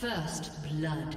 First blood.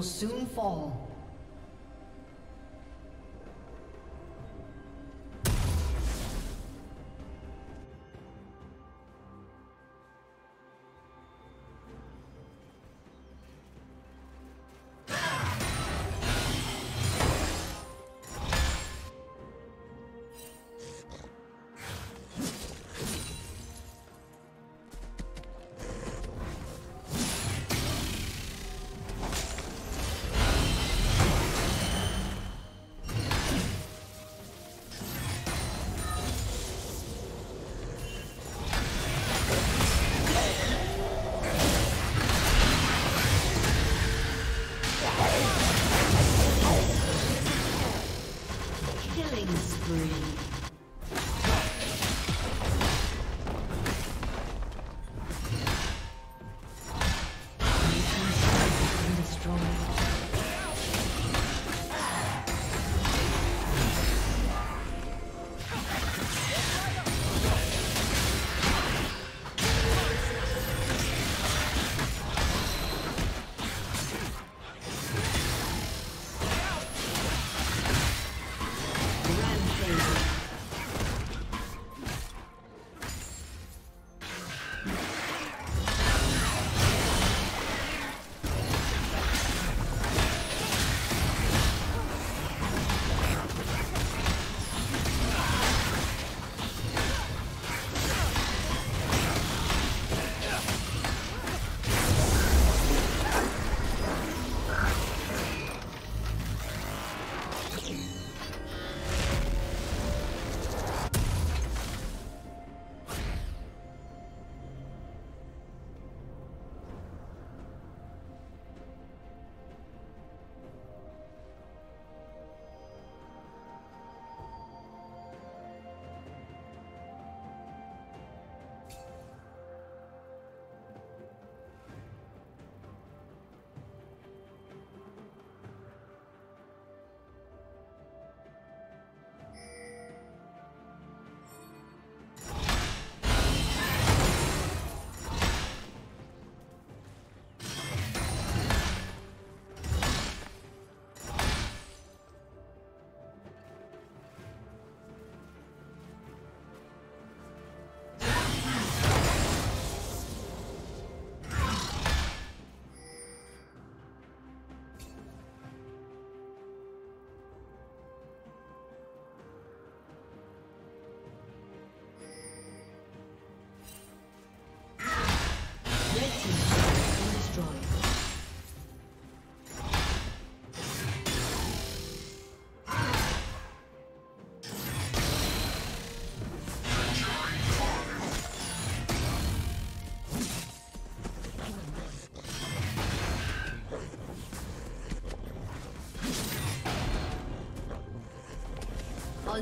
Will soon fall.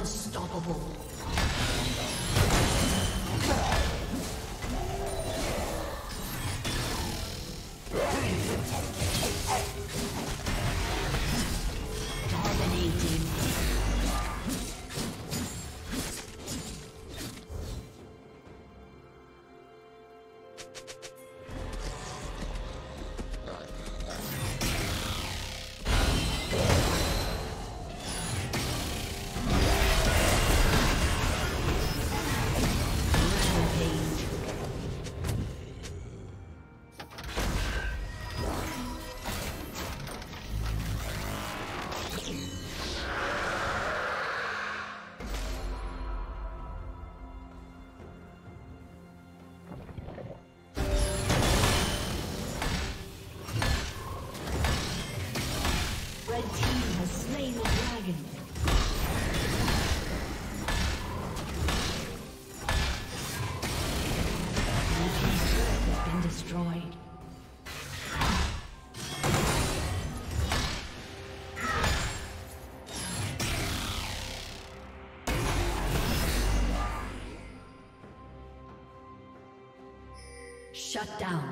Unstoppable. Shut down.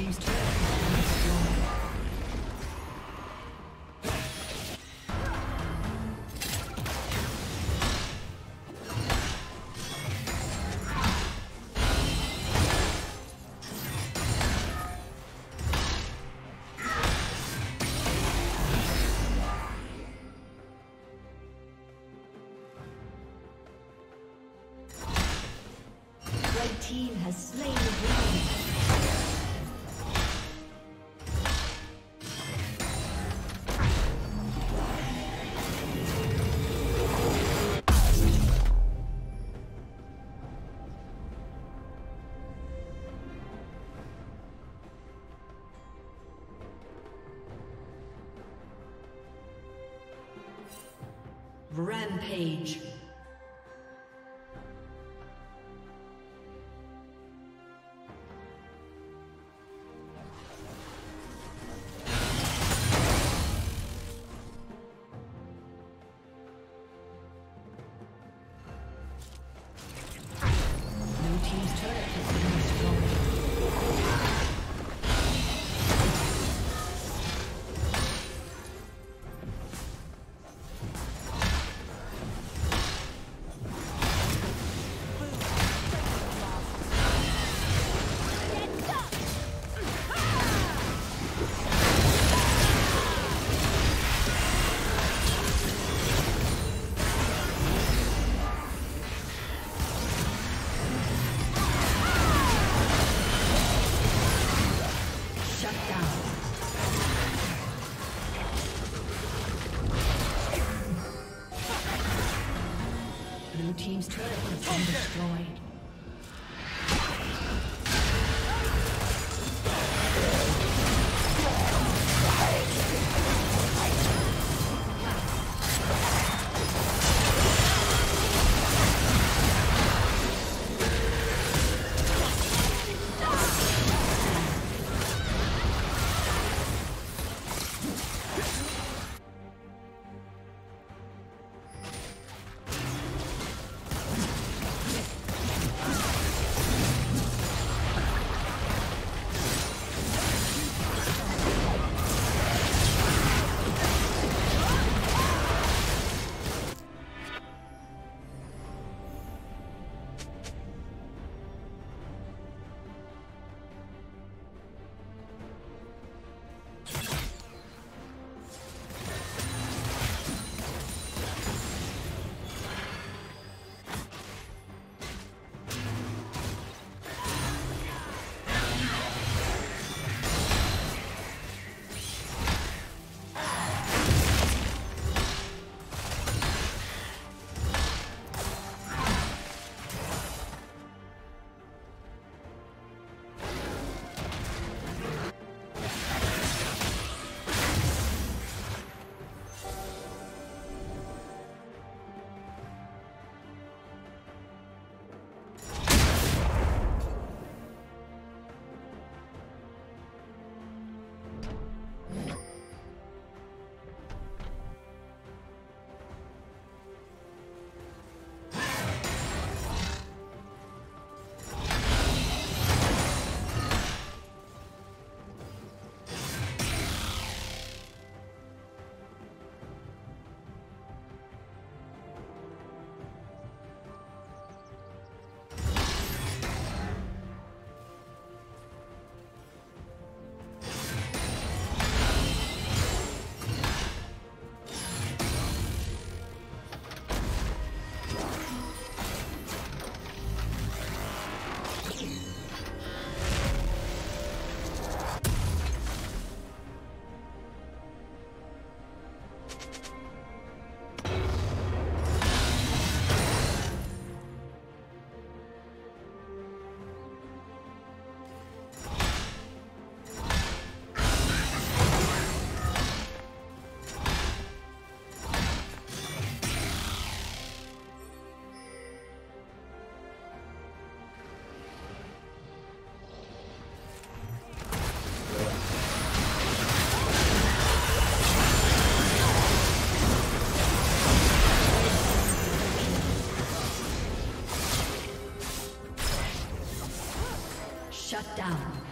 team's turret. Rampage. Shut down.